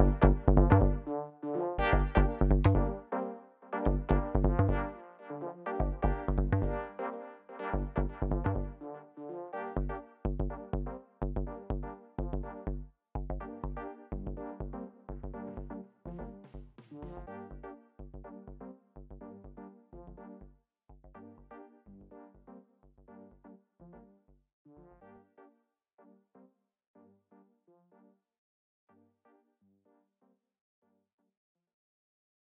you